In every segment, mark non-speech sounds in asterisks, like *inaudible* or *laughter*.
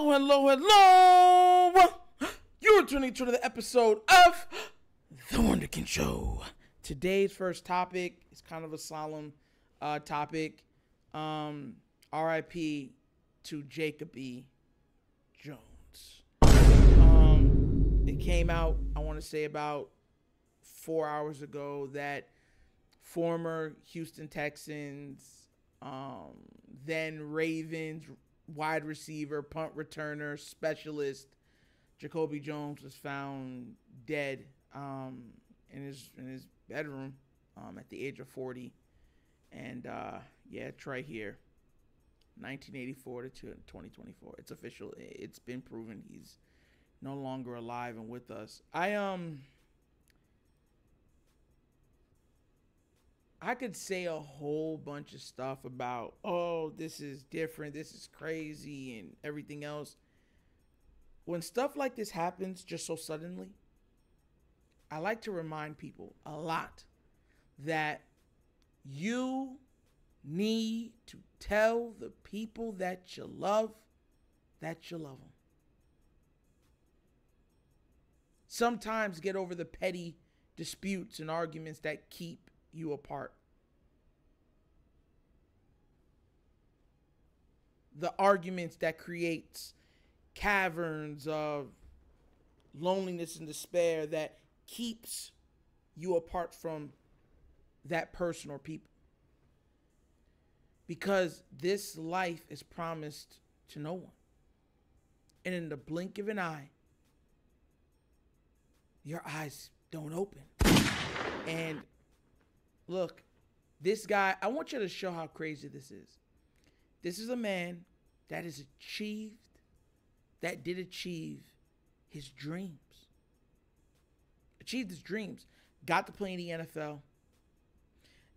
Hello, hello, hello. You're tuning to the episode of The Wunderkind Show. Today's first topic is kind of a solemn uh, topic. Um, RIP to Jacob E. Jones. Um, it came out, I want to say, about four hours ago that former Houston Texans, um, then Ravens wide receiver, punt returner, specialist, Jacoby Jones was found dead um, in his in his bedroom um, at the age of 40. And uh, yeah, it's right here. 1984 to 2024. It's official. It's been proven he's no longer alive and with us. I um I could say a whole bunch of stuff about, oh, this is different, this is crazy, and everything else. When stuff like this happens just so suddenly, I like to remind people a lot that you need to tell the people that you love that you love them. Sometimes get over the petty disputes and arguments that keep you apart. The arguments that creates caverns of loneliness and despair that keeps you apart from that person or people. Because this life is promised to no one. And in the blink of an eye, your eyes don't open. And look, this guy, I want you to show how crazy this is. This is a man that has achieved, that did achieve his dreams. Achieved his dreams. Got to play in the NFL.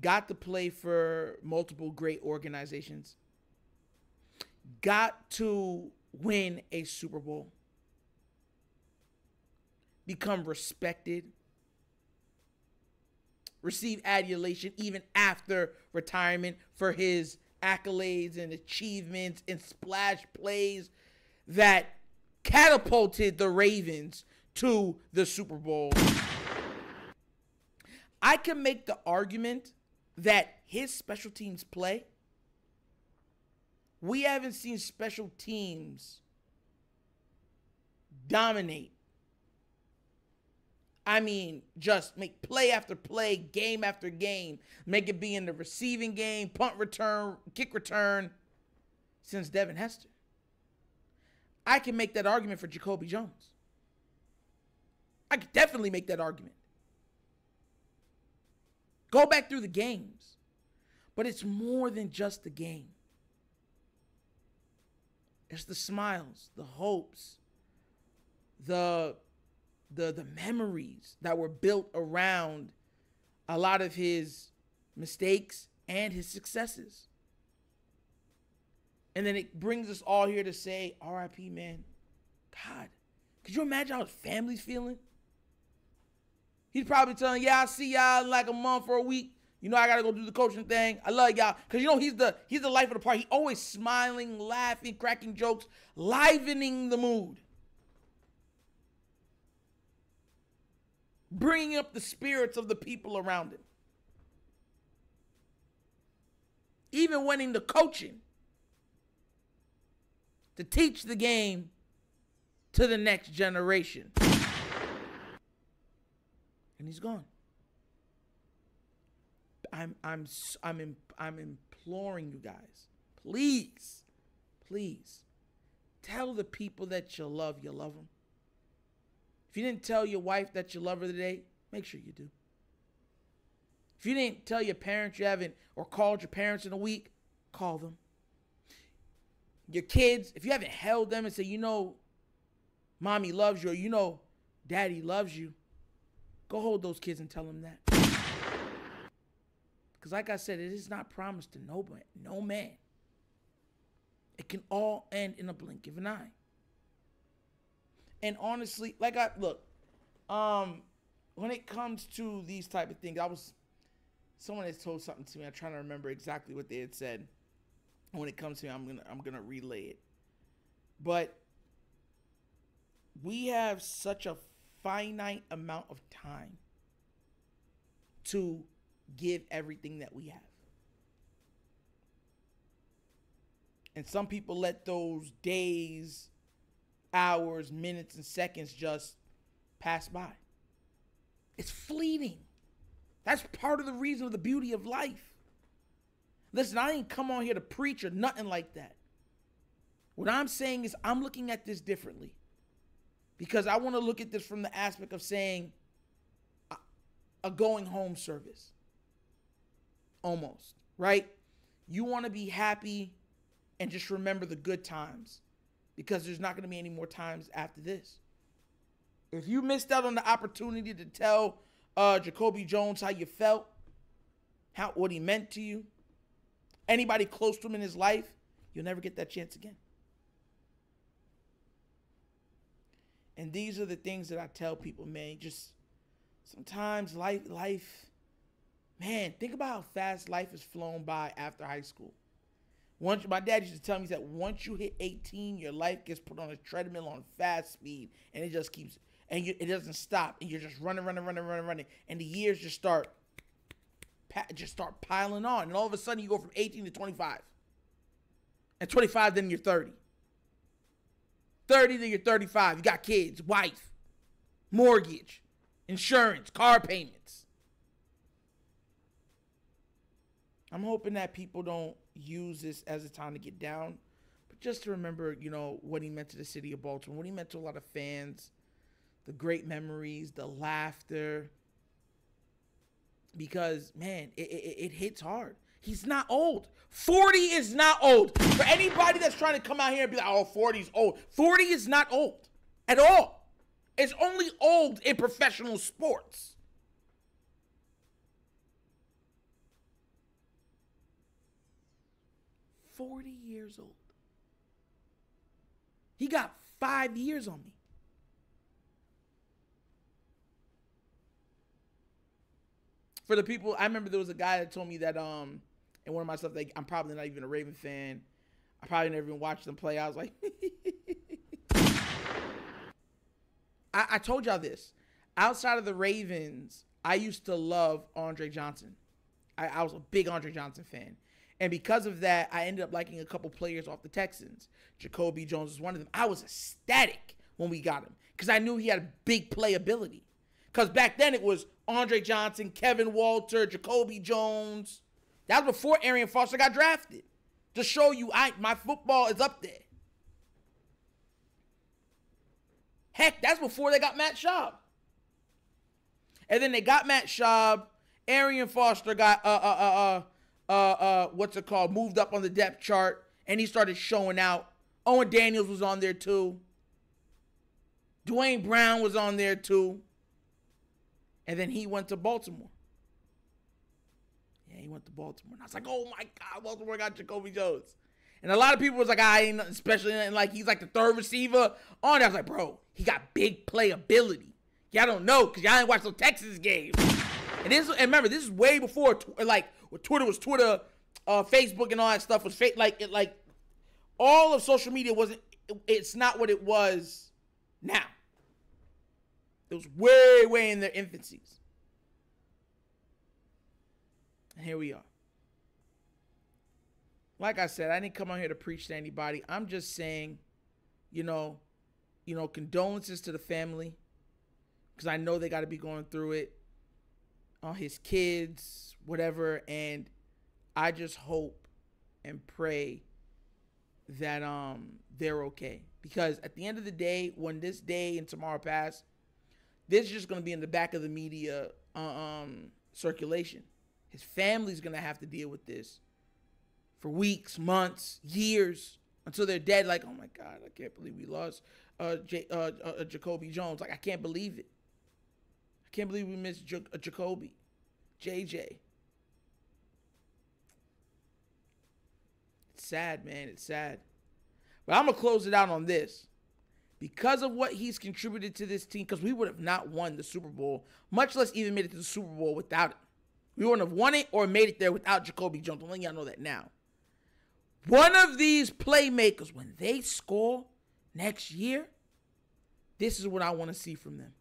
Got to play for multiple great organizations. Got to win a Super Bowl. Become respected receive adulation even after retirement for his accolades and achievements and splash plays that catapulted the Ravens to the Super Bowl. I can make the argument that his special teams play, we haven't seen special teams dominate I mean, just make play after play, game after game, make it be in the receiving game, punt return, kick return, since Devin Hester. I can make that argument for Jacoby Jones. I could definitely make that argument. Go back through the games. But it's more than just the game. It's the smiles, the hopes, the the the memories that were built around a lot of his mistakes and his successes. And then it brings us all here to say, RIP, man. God, could you imagine how his family's feeling? He's probably telling, yeah, I'll see y'all in like a month or a week. You know, I gotta go do the coaching thing. I love y'all. Cause you know he's the he's the life of the party. He always smiling, laughing, cracking jokes, livening the mood. Bringing up the spirits of the people around him. Even winning the coaching to teach the game to the next generation. And he's gone. I'm I'm I'm I'm imploring you guys. Please. Please tell the people that you love you love them. If you didn't tell your wife that you love her today, make sure you do. If you didn't tell your parents you haven't or called your parents in a week, call them. Your kids, if you haven't held them and say, you know, mommy loves you or you know, daddy loves you, go hold those kids and tell them that. Because, like I said, it is not promised to no, no man. It can all end in a blink of an eye. And honestly, like I look, um, when it comes to these type of things, I was someone has told something to me. I'm trying to remember exactly what they had said. When it comes to me, I'm gonna I'm gonna relay it. But we have such a finite amount of time to give everything that we have. And some people let those days, hours, minutes, and seconds just pass by. It's fleeting. That's part of the reason of the beauty of life. Listen, I ain't come on here to preach or nothing like that. What I'm saying is, I'm looking at this differently because I want to look at this from the aspect of saying a, a going home service. Almost, right? You want to be happy and just remember the good times because there's not going to be any more times after this. If you missed out on the opportunity to tell uh, Jacoby Jones how you felt, how what he meant to you, anybody close to him in his life, you'll never get that chance again. And these are the things that I tell people, man. Just sometimes life, life, man, think about how fast life has flown by after high school. Once my dad used to tell me that once you hit 18, your life gets put on a treadmill on fast speed, and it just keeps and you, it doesn't stop, and you're just running, running, running, running, running, and the years just start just start piling on, and all of a sudden you go from 18 to 25, and 25 then you're 30. 30 then you're 35. You got kids, wife, mortgage, insurance, car payments. I'm hoping that people don't use this as a time to get down, but just to remember, you know, what he meant to the city of Baltimore, what he meant to a lot of fans, the great memories, the laughter. Because, man, it, it, it hits hard. He's not old. 40 is not old. For anybody that's trying to come out here and be like, oh, 40 is old. 40 is not old at all. It's only old in professional sports. Forty years old. He got five years on me. For the people, I remember there was a guy that told me that um and one of my stuff like I'm probably not even a Raven fan. I probably never even watched them play. I was like, *laughs* I, I told y'all this. Outside of the Ravens, I used to love Andre Johnson. I, I was a big Andre Johnson fan. And because of that, I ended up liking a couple players off the Texans. Jacoby Jones was one of them. I was ecstatic when we got him because I knew he had a big playability. Because back then it was Andre Johnson, Kevin Walter, Jacoby Jones. That was before Arian Foster got drafted. To show you I my football is up there. Heck, that's before they got Matt Schaub. And then they got Matt Schaub. Arian Foster got uh uh uh uh uh uh what's it called? Moved up on the depth chart and he started showing out. Owen Daniels was on there too. Duane Brown was on there too. And then he went to Baltimore. Yeah, he went to Baltimore. And I was like, oh my God, Baltimore got Jacoby Jones. And a lot of people was like, I ain't nothing special. And like, he's like the third receiver on. I was like, bro, he got big playability. Y'all don't know because y'all ain't watched no Texas games. And this, and remember, this is way before, like, Twitter was Twitter, uh, Facebook, and all that stuff was fake. Like, it, like, all of social media wasn't. It's not what it was now. It was way, way in their infancies. And here we are. Like I said, I didn't come on here to preach to anybody. I'm just saying, you know, you know, condolences to the family because I know they got to be going through it. On his kids, whatever, and I just hope and pray that um they're okay because at the end of the day, when this day and tomorrow pass, this is just going to be in the back of the media uh, um circulation. His family's going to have to deal with this for weeks, months, years until they're dead. Like, oh my God, I can't believe we lost uh, J- uh, uh, Jacoby Jones. Like, I can't believe it. Can't believe we missed J- uh, Jacoby, JJ. It's sad, man. It's sad. But I'm going to close it out on this. Because of what he's contributed to this team, because we would have not won the Super Bowl, much less even made it to the Super Bowl without it. We wouldn't have won it or made it there without Jacoby Jones. I'm letting y'all know that now. One of these playmakers, when they score next year, This is what I want to see from them.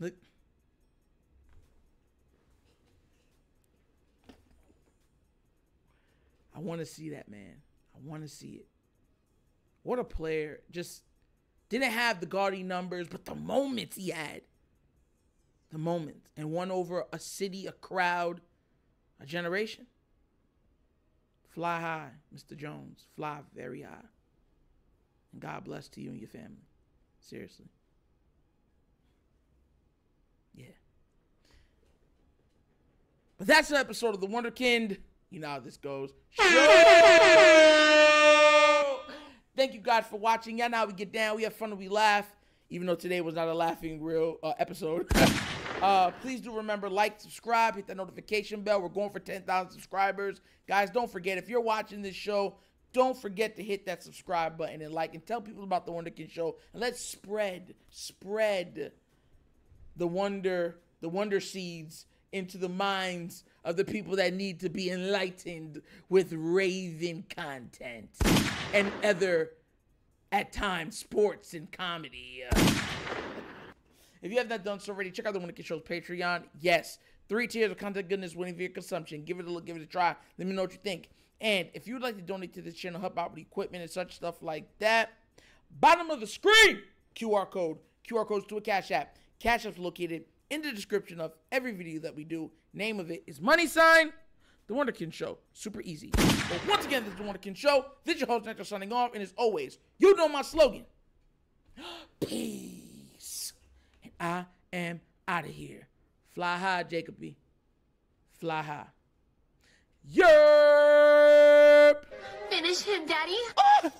Look. I want to see that, man. I want to see it. What a player. Just didn't have the gaudy numbers, but the moments he had. The moments. And won over a city, a crowd, a generation. Fly high, Mr. Jones. Fly very high. And God bless to you and your family. Seriously. Yeah. But that's an episode of The Wunderkind. You know how this goes. Show! Thank you guys for watching. Yeah, now we get down. We have fun and we laugh. Even though today was not a laughing real uh, episode. *laughs* uh, please do remember, like, subscribe, hit that notification bell. We're going for 10,000 subscribers. Guys, don't forget, if you're watching this show, don't forget to hit that subscribe button and like and tell people about the Wunderkind Show. And let's spread, spread the wonder, the wonder seeds into the minds of the people that need to be enlightened with raving content and other, at times, sports and comedy. if you have not done so already, check out the Wunderkind Show's Patreon. Yes, three tiers of content goodness waiting for your consumption. Give it a look, give it a try. Let me know what you think. And if you would like to donate to this channel, help out with equipment and such stuff like that, bottom of the screen, QR code. QR codes to a Cash App. Cash App's located in the description of every video that we do. Name of it is Money Sign, The Wunderkind Show. Super easy. But once again, this is The Wunderkind Show. This is your host, Nectar, signing off. And as always, you know my slogan. *gasps* Peace. And I am out of here. Fly high, Jacoby. Fly high. Yerp! Finish him, Daddy. Oh!